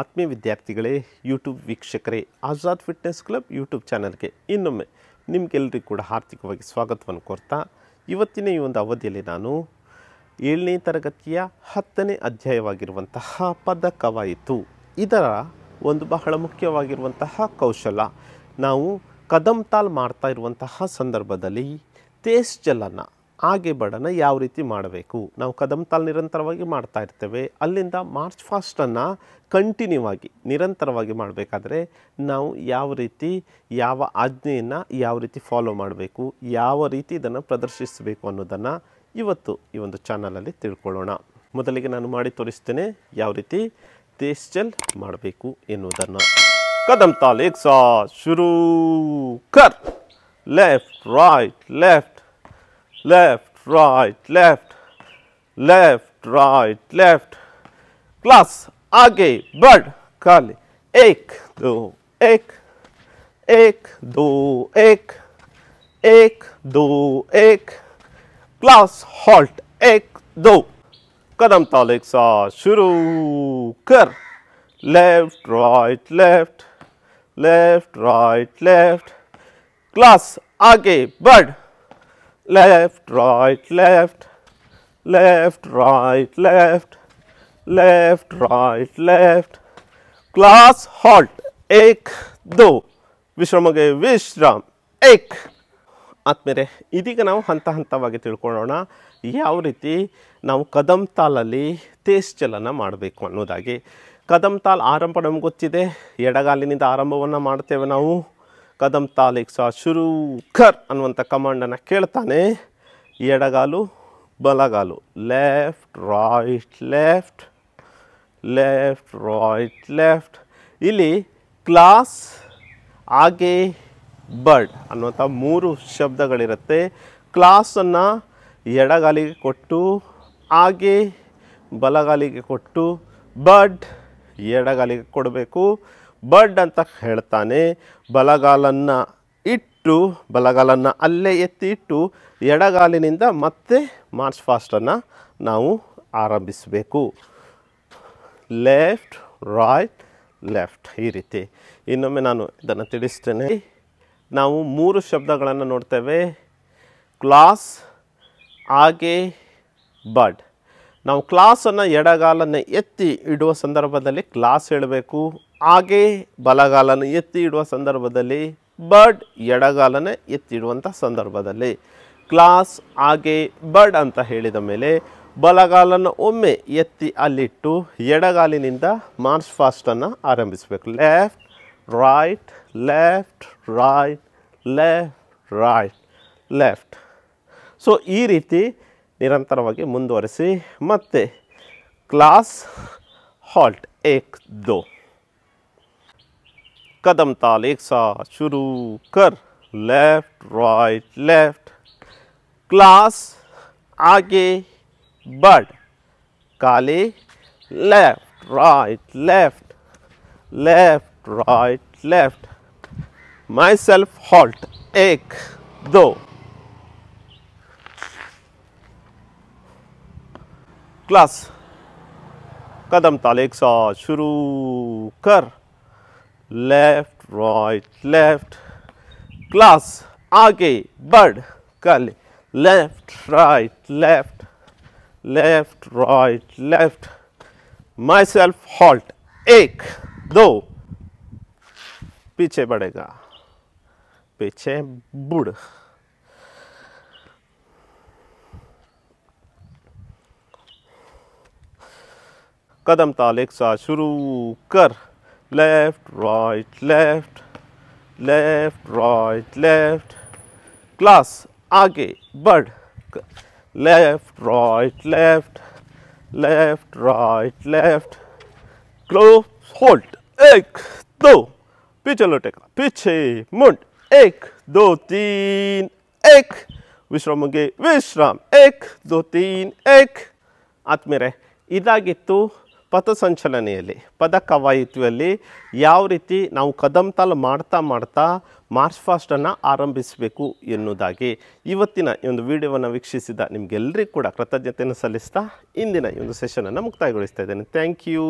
ಆತ್ಮೀಯ ವಿದ್ಯಾರ್ಥಿಗಳೇ ಯೂಟ್ಯೂಬ್ ವೀಕ್ಷಕರೇ, ಆಜಾದ್ ಫಿಟ್ನೆಸ್ ಕ್ಲಬ್ ಯೂಟ್ಯೂಬ್ ಚಾನಲ್ಗೆ ಇನ್ನೊಮ್ಮೆ ನಿಮಗೆಲ್ಲರಿಗೂ ಕೂಡ ಆರ್ಥಿಕವಾಗಿ ಸ್ವಾಗತವನ್ನು ಕೋರ್ತಾ, ಇವತ್ತಿನ ಈ ಒಂದು ಅವಧಿಯಲ್ಲಿ ನಾನು ಏಳನೇ ತರಗತಿಯ ಹತ್ತನೇ ಅಧ್ಯಾಯವಾಗಿರುವಂತಹ ಪದ ಕವಾಯಿತು ಇದರ ಒಂದು ಬಹಳ ಮುಖ್ಯವಾಗಿರುವಂತಹ ಕೌಶಲ, ನಾವು ಕದಂ ತಾಲ್ ಮಾಡ್ತಾ ಇರುವಂತಹ ಸಂದರ್ಭದಲ್ಲಿ ತೇಸ್ ಚಲನ. ಆಗೆ ಬಡನ ಯಾವ ರೀತಿ ಮಾಡಬೇಕು? ನಾವು ಕದಂ ತಾಲ್ ನಿರಂತರವಾಗಿ ಮಾಡ್ತಾ ಇರ್ತೇವೆ. ಅಲ್ಲಿಂದ ಮಾರ್ಚ್ ಫಾಸ್ಟನ್ನು ಕಂಟಿನ್ಯೂ ಆಗಿ ನಿರಂತರವಾಗಿ ಮಾಡಬೇಕಾದ್ರೆ ನಾವು ಯಾವ ರೀತಿ, ಯಾವ ಆಜ್ಞೆಯನ್ನು ಯಾವ ರೀತಿ ಫಾಲೋ ಮಾಡಬೇಕು? ಯಾವ ರೀತಿ ಇದನ್ನು ಪ್ರದರ್ಶಿಸಬೇಕು ಅನ್ನೋದನ್ನು ಇವತ್ತು ಈ ಒಂದು ಚಾನಲಲ್ಲಿ ತಿಳ್ಕೊಳ್ಳೋಣ. ಮೊದಲಿಗೆ ನಾನು ಮಾಡಿ ತೋರಿಸ್ತೇನೆ ಯಾವ ರೀತಿ ತೇಸ್ಚಲ್ ಮಾಡಬೇಕು ಎನ್ನುವುದನ್ನು. ಕದಂ ತಾಲ್ ಏಕ್ ಸಾ ಶುರು. ಕರ್. Left, right, left. Left, right, left, left, right, left. Class आगे बढ़ खाली। एक दो एक एक दो एक एक दो एक। क्लास हॉल्ट एक दो। कदम ताल एक साथ शुरू कर। Left right left left right left class आगे बढ़। left, right, left, left, right, left, left, right, left. Class halt. एक दो ವಿಶ್ರಮಗೆ ವಿಶ್ರಾಮ್ ಏಕ್ ಆದ್ಮೇಲೆ ಇದೀಗ ನಾವು ಹಂತ ಹಂತವಾಗಿ ತಿಳ್ಕೊಳ್ಳೋಣ ಯಾವ ರೀತಿ ನಾವು ಕದಂ ತಾಲಲ್ಲಿ ತೇಸ್ ಚಲನ ಮಾಡಬೇಕು ಅನ್ನೋದಾಗಿ ಕದಂ ತಾಲ್ ಆರಂಭ ನಮ್ಗೆ ಗೊತ್ತಿದೆ ಎಡಗಾಲಿನಿಂದ ಆರಂಭವನ್ನು ಮಾಡ್ತೇವೆ ನಾವು ಕದಂ ತಾಲಿಕ್ ಸಹ ಶುರು ಖರ್ ಅನ್ನುವಂಥ ಕಮಾಂಡನ್ನು ಕೇಳ್ತಾನೆ. ಎಡಗಾಲು, ಬಲಗಾಲು. Left right left left right left ಇಲ್ಲಿ ಕ್ಲಾಸ್ ಆಗೆ ಬರ್ಡ್ ಅನ್ನುವಂಥ ಮೂರು ಶಬ್ದಗಳಿರುತ್ತೆ. ಕ್ಲಾಸನ್ನು ಎಡಗಾಲಿಗೆ ಕೊಟ್ಟು, ಹಾಗೆ, ಬಲಗಾಲಿಗೆ ಕೊಟ್ಟು ಬರ್ಡ್ ಎಡಗಾಲಿಗೆ ಕೊಡಬೇಕು. ಬರ್ಡ್ ಅಂತ ಹೇಳ್ತಾನೆ. ಬಲಗಾಲನ್ನು ಇಟ್ಟು, ಬಲಗಾಲನ್ನು ಅಲ್ಲೇ ಎತ್ತಿ ಇಟ್ಟು, ಎಡಗಾಲಿನಿಂದ ಮತ್ತೆ ಮಾರ್ಚ್ ಫಾಸ್ಟನ್ನು ನಾವು ಆರಂಭಿಸಬೇಕು. ಲೆಫ್ಟ್ ರೈಟ್ ಲೆಫ್ಟ್ ಈ ರೀತಿ. ಇನ್ನೊಮ್ಮೆ ನಾನು ಇದನ್ನು ತಿಳಿಸ್ತೇನೆ. ನಾವು ಮೂರು ಶಬ್ದಗಳನ್ನು ನೋಡ್ತೇವೆ. ಕ್ಲಾಸ್ ಹಾಗೆ ಬರ್ಡ್ ನಾವು ಕ್ಲಾಸನ್ನು ಎಡಗಾಲನ್ನು ಎತ್ತಿ ಇಡುವ ಸಂದರ್ಭದಲ್ಲಿ ಕ್ಲಾಸ್ ಹೇಳಬೇಕು. ಹಾಗೆ ಬಲಗಾಲನ್ನು ಎತ್ತಿ ಇಡುವ ಸಂದರ್ಭದಲ್ಲಿ ಬರ್ಡ್ ಎಡಗಾಲನ್ನು ಎತ್ತಿಡುವಂಥ ಸಂದರ್ಭದಲ್ಲಿ. ಕ್ಲಾಸ್ ಹಾಗೆ ಬರ್ಡ್ ಅಂತ ಹೇಳಿದ ಮೇಲೆ ಬಲಗಾಲನ್ನು ಒಮ್ಮೆ ಎತ್ತಿ ಅಲ್ಲಿಟ್ಟು ಎಡಗಾಲಿನಿಂದ ಮಾರ್ಚ್ ಫಾಸ್ಟನ್ನು ಆರಂಭಿಸಬೇಕು. Left right left right left right left so ಈ ರೀತಿ ನಿರಂತರವಾಗಿ ಮುಂದುವರಿಸಿ ಮತ್ತೆ ಕ್ಲಾಸ್ ಹಾಲ್ಟ್ ಏಕ್ ದೋ कदम ताल एक साथ शुरू कर लेफ्ट राइट लेफ्ट क्लास आगे बढ़ काले left right left left right left my self halt एक दो क्लास। कदम ताल एक साथ शुरू कर। लेफ़्ट राइट लेफ़्ट क्लास आगे बढ़ कल left right left left right left my self halt एक, दो। पीछे बढ़ेगा। पीछे बुढ़ कदम ताल एक साथ शुरू कर। Left right left left right left class आगे, बढ़। Left right left left right left class halt एक, दो। पीछे लौटेगा पीछे मुंड, एक, दो, तीन, एक। विश्राम होंगे, विश्राम, एक, दो, तीन, एक। आत्मे रहे। इदा तो ಪಥಸಂಚಲನೆಯಲ್ಲಿ ಪದ ಕವಾಯಿತಿಯಲ್ಲಿ ಯಾವ ರೀತಿ ನಾವು ಕದಂ ತಾಲ್ ಮಾಡ್ತಾ ಮಾಡ್ತಾ ಮಾರ್ಚ್ ಫಾಸ್ಟನ್ನು ಆರಂಭಿಸಬೇಕು ಎನ್ನುವುದಾಗಿ ಇವತ್ತಿನ ಈ ಒಂದು ವಿಡಿಯೋವನ್ನು ವೀಕ್ಷಿಸಿದ ನಿಮಗೆಲ್ಲರಿಗೂ ಕೂಡ ಕೃತಜ್ಞತೆಯನ್ನು ಸಲ್ಲಿಸ್ತಾ ಇಂದಿನ ಈ ಒಂದು ಸೆಷನನ್ನು ಮುಕ್ತಾಯಗೊಳಿಸ್ತಾ ಇದ್ದೇನೆ. Thank you